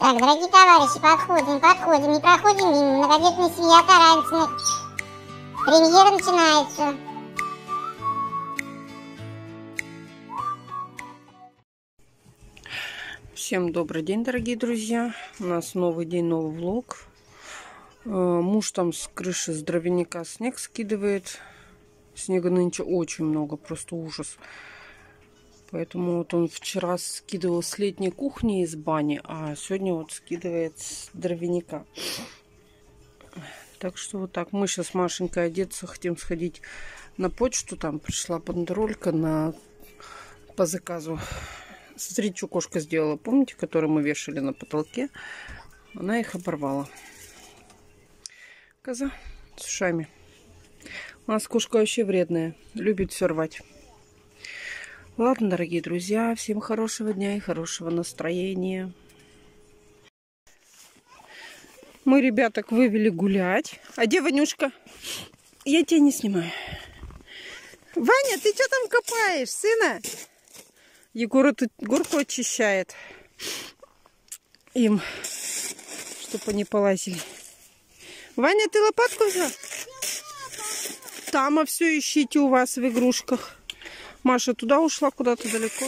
Так, дорогие товарищи, подходим, подходим, не проходим мимо. Многодетная семья Таранцина. Премьера начинается. Всем добрый день, дорогие друзья. У нас новый день, новый влог. Э, муж там с крыши с дровяника снег скидывает. Снега нынче очень много, просто ужас. Поэтому вот он вчера скидывал с летней кухни из бани, а сегодня вот скидывает с дровяника. Так что вот так. Мы сейчас Машенькой одеться хотим сходить на почту. Там пришла бандеролька на... по заказу. Смотрите, кошка сделала. Помните, которые мы вешали на потолке? Она их оборвала. Коза с ушами. У нас кошка вообще вредная. Любит все рвать. Ладно, дорогие друзья, всем хорошего дня и хорошего настроения. Мы ребяток вывели гулять. А где Ванюшка? Я тебя не снимаю. Ваня, ты что там копаешь, сына? Егор тут горку очищает им, чтобы они полазили. Ваня, ты лопатку взял? Там а все ищите у вас в игрушках. Маша туда ушла куда-то далеко.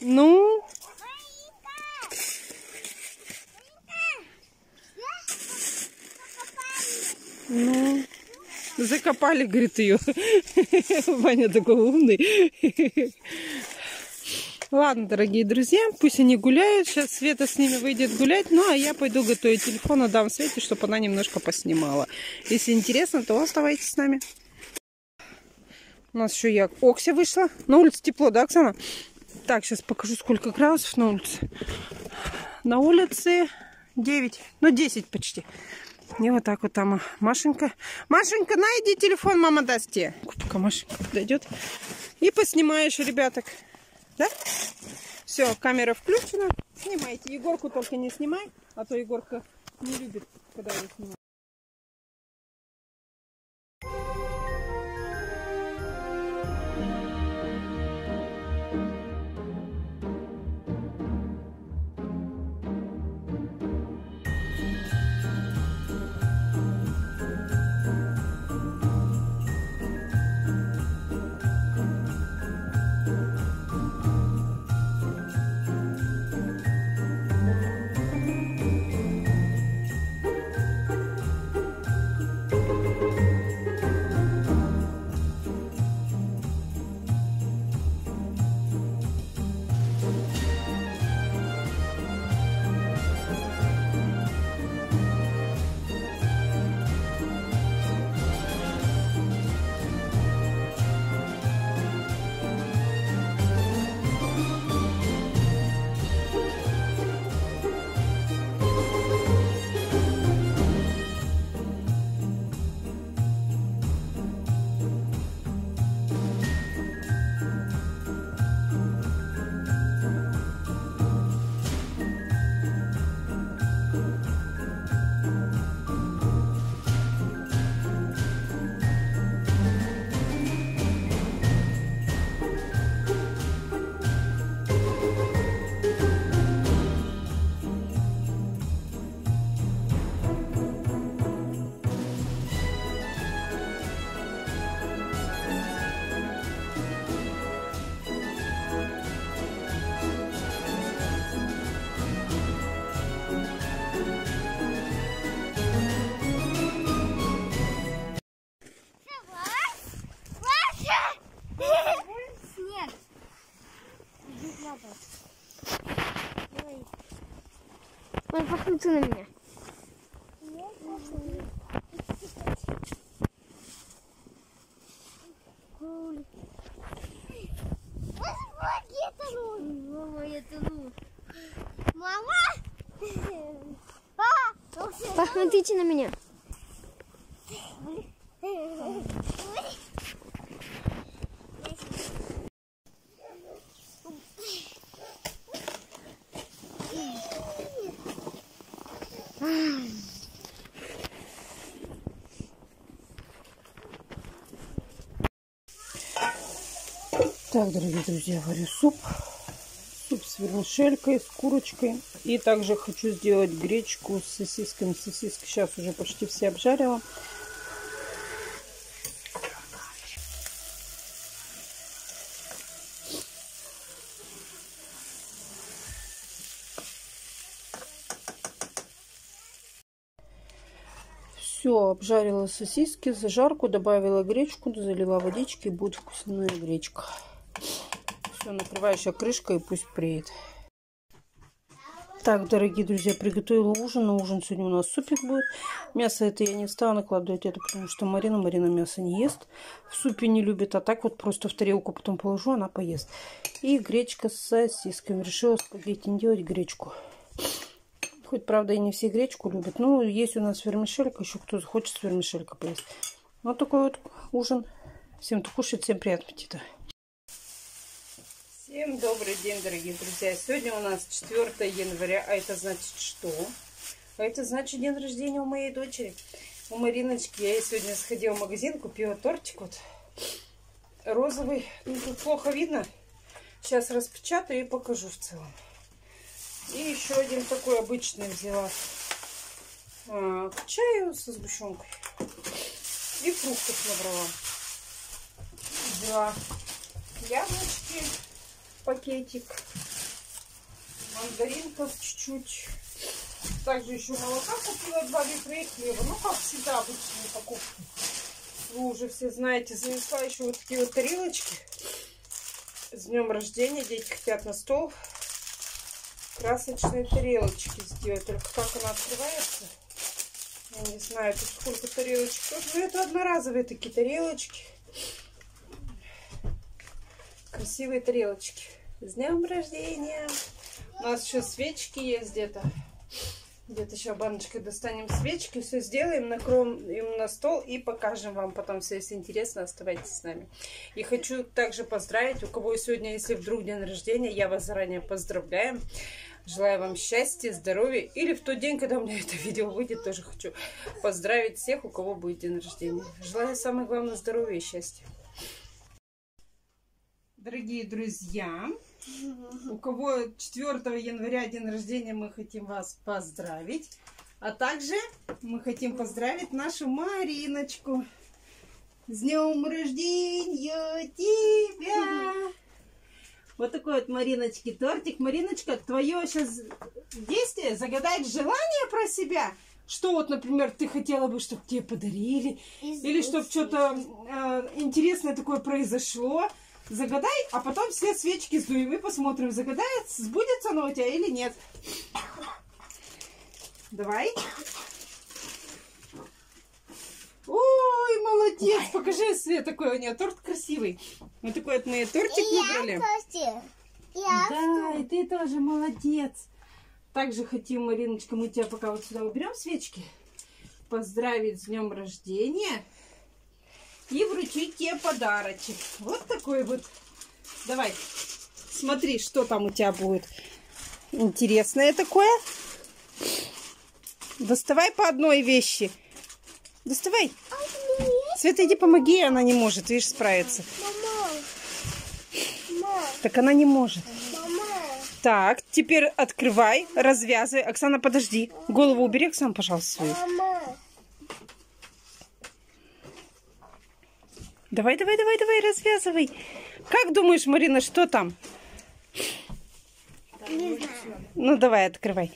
Ну? Ну? Закопали, говорит, ее. Ваня такой умный. Ладно, дорогие друзья, пусть они гуляют. Сейчас Света с ними выйдет гулять. Ну, а я пойду готовить телефон, отдам Свете, чтобы она немножко поснимала. Если интересно, то оставайтесь с нами. У нас еще я Окся вышла. На улице тепло, да, Оксана? Так, сейчас покажу, сколько градусов на улице. На улице 9, ну 10 почти. И вот так вот там Машенька. Машенька, найди телефон, мама даст тебе. Пока Машенька подойдет. И поснимаешь ребяток. Да? Все, камера включена. Снимайте. Егорку только не снимай, а то Егорка не любит, когда я снимаю. Посмотри на меня. Мама! Посмотрите на меня. Так, дорогие друзья, варю суп. Суп с вермишелькой, с курочкой. И также хочу сделать гречку с сосисками. Сосиски сейчас уже почти все обжарила. Все, обжарила сосиски, зажарку, добавила гречку, залила водички, будет вкусная гречка. Все, накрываю еще крышкой и пусть преет. Так, дорогие друзья, приготовила ужин. На ужин сегодня у нас супик будет. Мясо это я не стала накладывать, это потому что Марина, Марина мясо не ест. В супе не любит, а так вот просто в тарелку потом положу, она поест. И гречка с сосисками. Решила спагетти не делать гречку. Хоть, правда, и не все гречку любят. Ну, есть у нас вермишелька. Еще кто захочет вермишелька поесть. Вот такой вот ужин. Всем, кто кушает, всем приятного аппетита. Всем добрый день, дорогие друзья. Сегодня у нас 4 января, а это значит что? А это значит день рождения у моей дочери. У Мариночки. Я ей сегодня сходила в магазин, купила тортик вот розовый. Ну, тут плохо видно. Сейчас распечатаю и покажу в целом. И еще один такой обычный взяла а, к чаю со сгущенкой. И фруктов набрала. Взяла яблочки, пакетик, мандаринков чуть-чуть. Также еще молока купила 2 литра и хлеба. Ну, как всегда, обычные покупки. Вы уже все знаете, занесла еще вот такие вот тарелочки. С днем рождения. Дети хотят на стол красочные тарелочки сделать. Только как она открывается, я не знаю, тут сколько тарелочек. Но это одноразовые такие тарелочки. Красивые тарелочки. С днем рождения! У нас еще свечки есть где-то. Где-то еще баночкой достанем свечки, все сделаем, накроем им на стол и покажем вам потом все. Если интересно, оставайтесь с нами. И хочу также поздравить, у кого сегодня, если вдруг день рождения, я вас заранее поздравляю. Желаю вам счастья, здоровья. Или в тот день, когда у меня это видео выйдет, тоже хочу поздравить всех, у кого будет день рождения. Желаю самое главное здоровья и счастья. Дорогие друзья, у кого 4 января день рождения, мы хотим вас поздравить. А также мы хотим поздравить нашу Мариночку. С днем рождения тебя! Вот такой вот Мариночки тортик. Мариночка, твое сейчас действие загадать желание про себя. Что вот, например, ты хотела бы, чтобы тебе подарили? Извините. Или чтобы что-то э, интересное такое произошло? Загадай, а потом все свечки сдуем и посмотрим, загадает, сбудется оно у тебя или нет. Давай. Ой, молодец! Покажи, Свет, такой у нее торт красивый. Вот такой вот мы тортик и выбрали. Я я да, и ты тоже молодец. Также хотим, Мариночка, мы тебя пока вот сюда уберем свечки. Поздравить с днем рождения и вручить тебе подарочек. Вот такой вот. Давай, смотри, что там у тебя будет. Интересное такое. Доставай по одной вещи. Доставай. Света, иди помоги, она не может, видишь, справиться. Так она не может. Так, теперь открывай, развязывай. Оксана, подожди. Голову убери, Оксана, пожалуйста, свою. Давай, давай, давай, давай, развязывай. Как думаешь, Марина, что там? Не знаю. Ну, давай, открывай.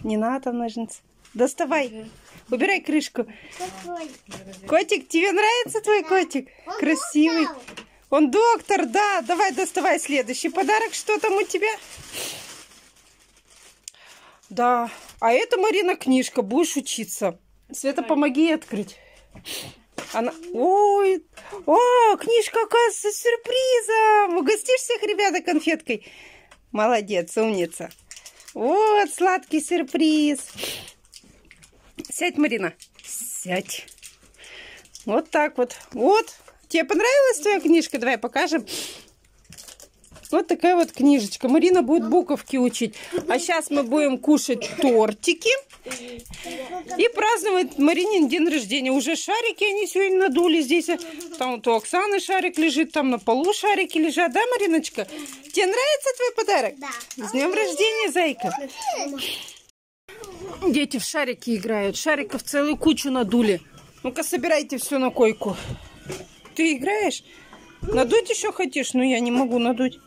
Не надо ножницы. Доставай. Убирай крышку. Какой? Котик, тебе нравится твой котик? Он Красивый. Доктор. Он доктор, да. Давай, доставай следующий подарок. Что там у тебя? Да. А это, Марина, книжка. Будешь учиться. Света, помоги открыть. Она... Ой, о, книжка, оказывается, с сюрпризом. Угостишь всех ребята конфеткой? Молодец, умница. Вот, сладкий сюрприз. Сядь, Марина, сядь. Вот так вот. Вот. Тебе понравилась твоя книжка? Давай покажем. Вот такая вот книжечка. Марина будет буковки учить. А сейчас мы будем кушать тортики и праздновать Маринин день рождения. Уже шарики они сегодня надули здесь. Там вот у Оксаны шарик лежит, там на полу шарики лежат. Да, Мариночка? Тебе нравится твой подарок? Да. С днем рождения, зайка. Дети в шарики играют. Шариков целую кучу надули. Ну-ка, собирайте все на койку. Ты играешь? Надуть еще хотишь? Ну, я не могу надуть.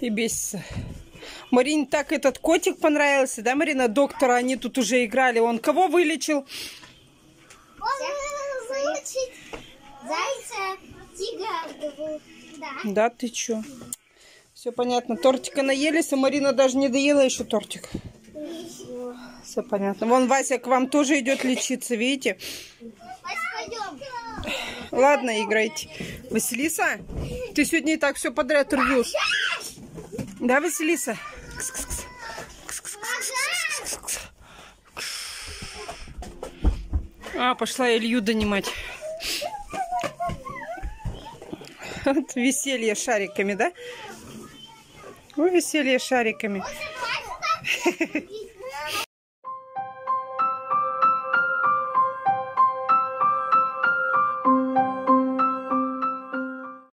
И бесится. Марине так этот котик понравился, да, Марина? Доктора, они тут уже играли. Он кого вылечил? Он вылечить зайца, тигра, да. Да, ты чё? Все понятно. Тортика наелись, а Марина даже не доела еще тортик. Все понятно. Вон Вася к вам тоже идет лечиться, видите? Ладно, играйте. Василиса, ты сегодня и так все подряд рвешь. Да, Василиса? А, пошла Илью донимать. Вот веселье шариками, да? Ой, веселье шариками.